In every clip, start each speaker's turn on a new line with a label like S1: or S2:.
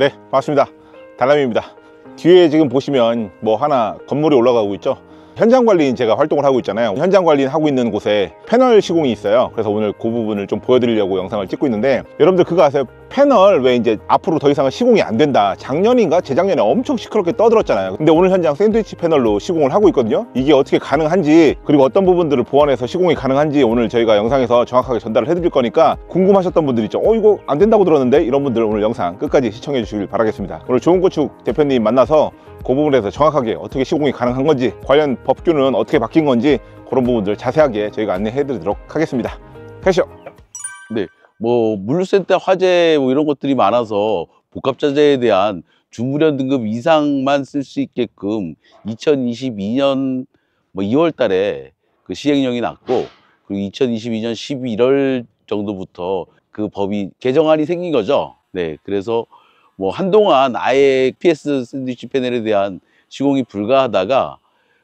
S1: 네 반갑습니다. 달람입니다. 뒤에 지금 보시면 뭐 하나 건물이 올라가고 있죠? 현장 관리인 제가 활동을 하고 있잖아요. 현장 관리인 하고 있는 곳에 패널 시공이 있어요. 그래서 오늘 그 부분을 좀 보여드리려고 영상을 찍고 있는데 여러분들 그거 아세요? 패널 왜 이제 앞으로 더 이상은 시공이 안 된다. 작년인가? 재작년에 엄청 시끄럽게 떠들었잖아요. 근데 오늘 현장 샌드위치 패널로 시공을 하고 있거든요. 이게 어떻게 가능한지 그리고 어떤 부분들을 보완해서 시공이 가능한지 오늘 저희가 영상에서 정확하게 전달을 해드릴 거니까 궁금하셨던 분들 있죠. 어 이거 안 된다고 들었는데? 이런 분들 오늘 영상 끝까지 시청해 주시길 바라겠습니다. 오늘 좋은 고축 대표님 만나서 그 부분에서 정확하게 어떻게 시공이 가능한 건지 관련 법규는 어떻게 바뀐 건지 그런 부분들 자세하게 저희가 안내해 드리도록 하겠습니다. 가시죠
S2: 뭐 물류센터 화재 뭐 이런 것들이 많아서 복합자재에 대한 주무련 등급 이상만 쓸 수 있게끔 2022년 뭐 2월 달에 그 시행령이 났고 그리고 2022년 11월 정도부터 그 법이 개정안이 생긴 거죠. 네. 그래서 뭐 한동안 아예 PS 샌드위치 패널에 대한 시공이 불가하다가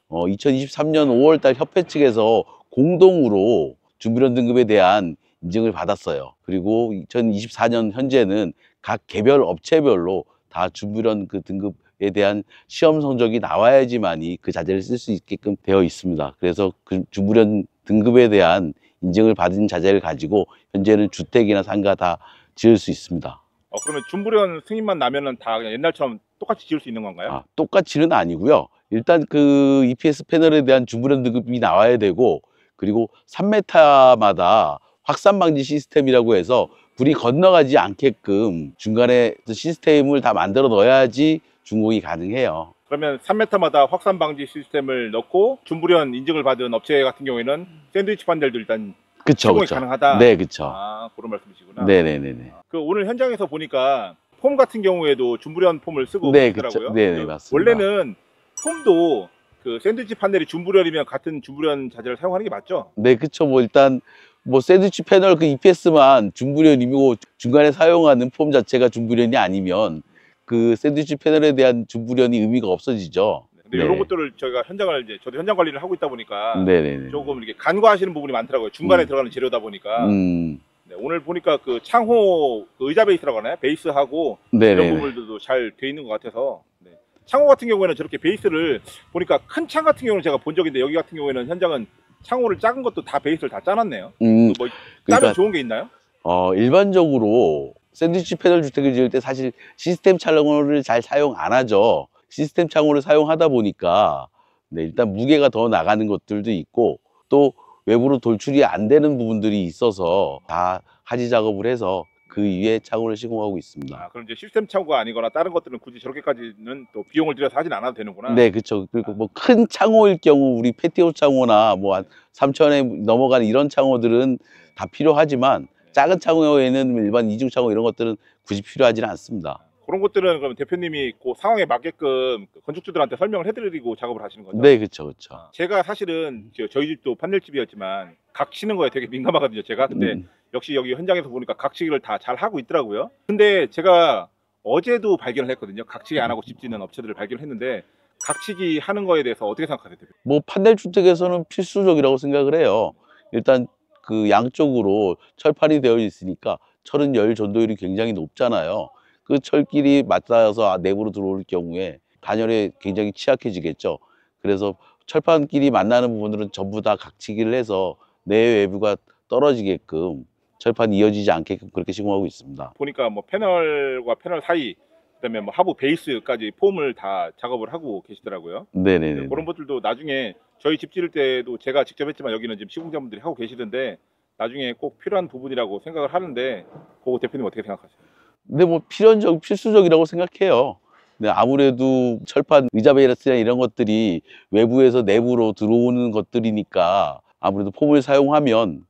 S2: 어 2023년 5월 달 협회 측에서 공동으로 주무련 등급에 대한 인증을 받았어요. 그리고 2024년 현재는 각 개별 업체별로 다 주무련 그 등급에 대한 시험 성적이 나와야지만이 그 자재를 쓸 수 있게끔 되어 있습니다. 그래서 그 주무련 등급에 대한 인증을 받은 자재를 가지고 현재는 주택이나 상가 다 지을 수 있습니다.
S1: 어, 그러면 준부련 승인만 나면은 다 그냥 옛날처럼 똑같이 지을 수 있는 건가요?
S2: 아, 똑같이는 아니고요. 일단 그 EPS 패널에 대한 주무련 등급이 나와야 되고 그리고 3m마다 확산 방지 시스템이라고 해서 불이 건너가지 않게끔 중간에 그 시스템을 다 만들어 넣어야지 준공이 가능해요.
S1: 그러면 3m마다 확산 방지 시스템을 넣고 준부련 인증을 받은 업체 같은 경우에는 샌드위치 판넬도 일단
S2: 그쵸, 그쵸.
S1: 가능하다.
S2: 네, 그쵸.
S1: 아 그런 말씀이시구나.
S2: 네네네네.
S1: 그 오늘 현장에서 보니까 폼 같은 경우에도 준부련 폼을 쓰고
S2: 네,
S1: 계시더라고요.
S2: 그쵸. 네네,
S1: 그
S2: 맞습니다.
S1: 원래는 폼도 그 샌드위치 판넬이 준부련이면 같은 준부련 자재를 사용하는 게 맞죠?
S2: 네, 그쵸. 뭐 일단 뭐 샌드위치 패널 그 EPS만 중부련이고 중간에 사용하는 폼 자체가 중부련이 아니면 그 샌드위치 패널에 대한 중부련이 의미가 없어지죠.
S1: 근데
S2: 네.
S1: 이런 것들을 저희가 현장을 이제 저도 현장 관리를 하고 있다 보니까
S2: 네네네.
S1: 조금 이렇게 간과하시는 부분이 많더라고요. 중간에
S2: 음.
S1: 들어가는 재료다 보니까
S2: 음,
S1: 네, 오늘 보니까 그 창호 그 의자 베이스라고 하나요? 베이스하고 이런
S2: 네네.
S1: 부분들도 잘 돼 있는 것 같아서 네. 창호 같은 경우에는 저렇게 베이스를 보니까 큰 창 같은 경우는 제가 본 적인데 여기 같은 경우에는 현장은 창호를 작은 것도 다 베이스를 다 짜놨네요.
S2: 음,
S1: 뭐 짜면
S2: 그러니까
S1: 좋은 게 있나요?
S2: 어, 일반적으로 샌드위치 패널 주택을 지을 때 사실 시스템 창호를 잘 사용 안 하죠. 시스템 창호를 사용하다 보니까 네, 일단 무게가 더 나가는 것들도 있고 또 외부로 돌출이 안 되는 부분들이 있어서 다 하지 작업을 해서 그 위에 창호를 시공하고 있습니다.
S1: 아, 그럼 이제 시스템 창호가 아니거나 다른 것들은 굳이 저렇게까지는 또 비용을 들여서 하진 않아도 되는구나.
S2: 네, 그렇죠. 그리고 뭐 큰 창호일 경우 우리 패티오 창호나 뭐 한 3천에 넘어가는 이런 창호들은 다 필요하지만 작은 창호에는 일반 이중 창호 이런 것들은 굳이 필요하지는 않습니다.
S1: 그런 것들은 그럼 대표님이 그 상황에 맞게끔 그 건축주들한테 설명을 해드리고 작업을 하시는 거죠?
S2: 네, 그렇죠, 그렇죠.
S1: 제가 사실은 저- 저희 집도 판넬집이었지만 각 치는 거에 되게 민감하거든요. 제가 근데
S2: 음,
S1: 역시 여기 현장에서 보니까 각치기를 다 잘 하고 있더라고요. 근데 제가 어제도 발견을 했거든요. 각치기 안 하고 집 짓는 업체들을 발견했는데 각치기 하는 거에 대해서 어떻게 생각하세요?
S2: 뭐 판넬 주택에서는 필수적이라고 생각을 해요. 일단 그 양쪽으로 철판이 되어 있으니까 철은 열 전도율이 굉장히 높잖아요. 그 철끼리 맞닿아서 아, 내부로 들어올 경우에 단열에 굉장히 취약해지겠죠. 그래서 철판끼리 만나는 부분들은 전부 다 각치기를 해서 내 외부가 떨어지게끔 철판이 이어지지 않게끔 그렇게 시공하고 있습니다.
S1: 보니까 뭐 패널과 패널 사이 그다음에 뭐 하부 베이스까지 폼을 다 작업을 하고 계시더라고요.
S2: 네네네.
S1: 네, 그런 것들도 나중에 저희 집 지을 때도 제가 직접 했지만 여기는 지금 시공자분들이 하고 계시던데 나중에 꼭 필요한 부분이라고 생각을 하는데 그거 대표님 어떻게 생각하세요?
S2: 근데 뭐 필연적 필수적이라고 생각해요. 근데 아무래도 철판 의자 베이스나 이런 것들이 외부에서 내부로 들어오는 것들이니까 아무래도 폼을 사용하면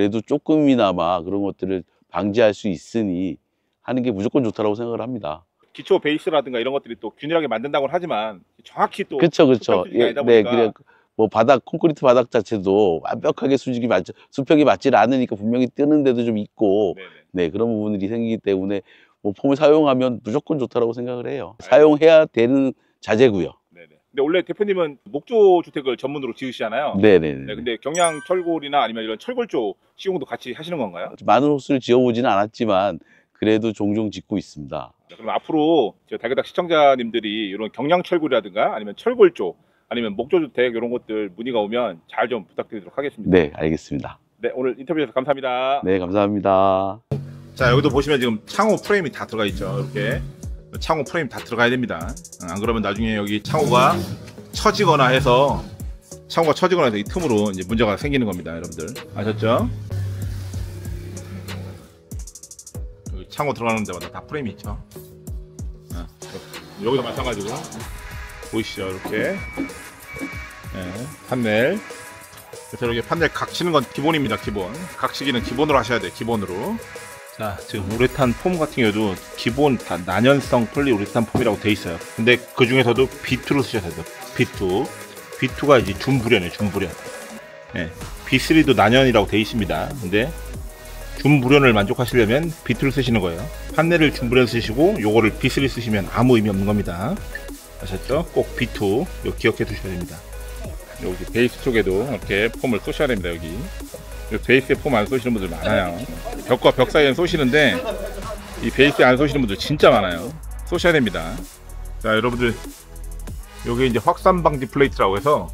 S2: 그래도 조금이나마 그런 것들을 방지할 수 있으니 하는 게 무조건 좋다라고 생각을 합니다.
S1: 기초 베이스라든가 이런 것들이 또 균일하게 만든다고는 하지만 정확히 또
S2: 그렇죠, 그렇죠. 네. 그래 뭐 바닥 콘크리트 바닥 자체도 완벽하게 수직이 맞 수평이 맞지 않으니까 분명히 뜨는 데도 좀 있고
S1: 네네.
S2: 네, 그런 부분들이 생기기 때문에 뭐 폼을 사용하면 무조건 좋다라고 생각을 해요. 사용해야 되는 자재고요.
S1: 근데 원래 대표님은 목조 주택을 전문으로 지으시잖아요.
S2: 네, 네,
S1: 네,
S2: 네.
S1: 근데 경량 철골이나 아니면 이런 철골 쪽 시공도 같이 하시는 건가요?
S2: 많은 호수를 지어보지는 않았지만 그래도 종종 짓고 있습니다.
S1: 그럼 앞으로 저 달그닥 시청자님들이 이런 경량 철골이라든가 아니면 철골 쪽 아니면 목조 주택 이런 것들 문의가 오면 잘 좀 부탁드리도록 하겠습니다.
S2: 네, 알겠습니다.
S1: 네, 오늘 인터뷰 해서 감사합니다.
S2: 네, 감사합니다.
S1: 자, 여기도 보시면 지금 창호 프레임이 다 들어가 있죠. 이렇게 창호 프레임 다 들어가야 됩니다. 어, 안 그러면 나중에 여기 창호가 처지거나 해서 창호가 처지거나 해서 이 틈으로 이제 문제가 생기는 겁니다, 여러분들. 아셨죠? 창호 들어가는 데마다 다 프레임이 있죠. 어, 여기도 마찬가지고 보이시죠, 이렇게. 네, 판넬. 그래서 이렇게 판넬 각 치는 건 기본입니다, 기본. 각 치기는 기본으로 하셔야 돼요, 기본으로. 자, 지금 우레탄 폼 같은 경우도 기본 다 난연성 폴리 우레탄 폼이라고 돼 있어요. 근데 그 중에서도 B2로 쓰셔야 돼요. B2. B2가 이제 준불연이에요, 준불연. 예. B3도 난연이라고 돼 있습니다. 근데 준불연을 만족하시려면 B2를 쓰시는 거예요. 판넬을 준불연 쓰시고 요거를 B3 쓰시면 아무 의미 없는 겁니다. 아셨죠? 꼭 B2 요 기억해 두셔야 됩니다. 여기 베이스 쪽에도 이렇게 폼을 쏘셔야 됩니다, 여기. 이 베이스에 폼 안 쏘시는 분들 많아요. 벽과 벽 사이에 쏘시는데 이 베이스에 안 쏘시는 분들 진짜 많아요. 쏘셔야 됩니다. 자, 여러분들 여기 이제 확산 방지 플레이트라고 해서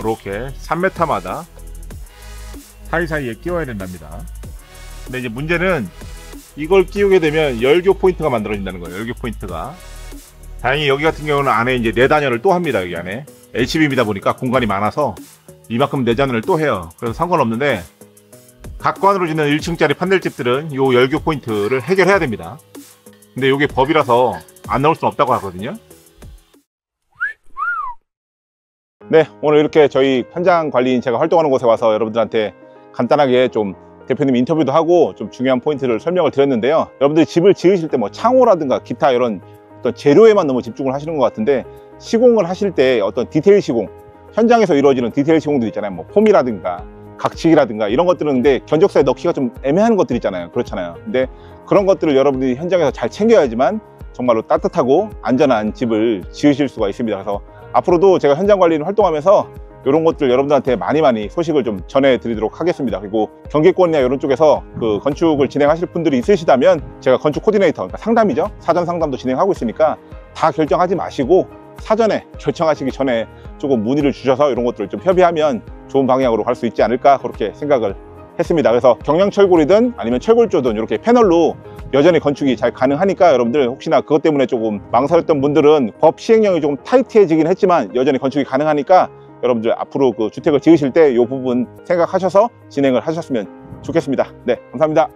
S1: 이렇게 3m마다 사이사이에 끼워야 된답니다. 근데 이제 문제는 이걸 끼우게 되면 열교 포인트가 만들어진다는 거예요. 열교 포인트가. 다행히 여기 같은 경우는 안에 이제 네 단열을 또 합니다. 여기 안에 H빔이다 보니까 공간이 많아서 이만큼 내장을 또 해요. 그래서 상관없는데 각관으로 짓는 1층짜리 판넬집들은 요 열교 포인트를 해결해야 됩니다. 근데 이게 법이라서 안 나올 수는 없다고 하거든요. 네, 오늘 이렇게 저희 현장 관리인 제가 활동하는 곳에 와서 여러분들한테 간단하게 좀 대표님 인터뷰도 하고 좀 중요한 포인트를 설명을 드렸는데요. 여러분들이 집을 지으실 때 뭐 창호라든가 기타 이런 어떤 재료에만 너무 집중을 하시는 것 같은데 시공을 하실 때 어떤 디테일 시공 현장에서 이루어지는 디테일 시공들 있잖아요. 뭐 폼이라든가 각치기라든가 이런 것들은 근데 견적서에 넣기가 좀 애매한 것들 있잖아요. 그렇잖아요. 근데 그런 것들을 여러분들이 현장에서 잘 챙겨야지만 정말로 따뜻하고 안전한 집을 지으실 수가 있습니다. 그래서 앞으로도 제가 현장 관리를 활동하면서 이런 것들 여러분들한테 많이 많이 소식을 좀 전해드리도록 하겠습니다. 그리고 경기권이나 이런 쪽에서 그 건축을 진행하실 분들이 있으시다면 제가 건축 코디네이터, 그러니까 상담이죠. 사전 상담도 진행하고 있으니까 다 결정하지 마시고 사전에 결정하시기 전에 조금 문의를 주셔서 이런 것들을 좀 협의하면 좋은 방향으로 갈 수 있지 않을까 그렇게 생각을 했습니다. 그래서 경량철골이든 아니면 철골조든 이렇게 패널로 여전히 건축이 잘 가능하니까 여러분들 혹시나 그것 때문에 조금 망설였던 분들은 법 시행령이 조금 타이트해지긴 했지만 여전히 건축이 가능하니까 여러분들 앞으로 그 주택을 지으실 때 이 부분 생각하셔서 진행을 하셨으면 좋겠습니다. 네, 감사합니다.